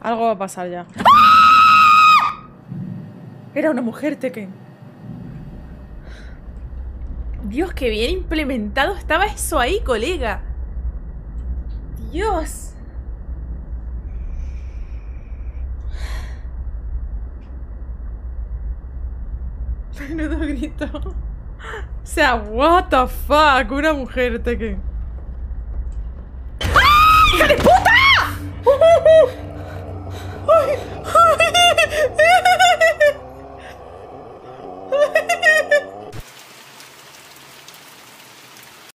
Algo va a pasar ya. Era una mujer, Tekken. Dios, qué bien implementado estaba eso ahí, colega. Dios. Menudo grito. O sea, what the fuck, una mujer, Tekken.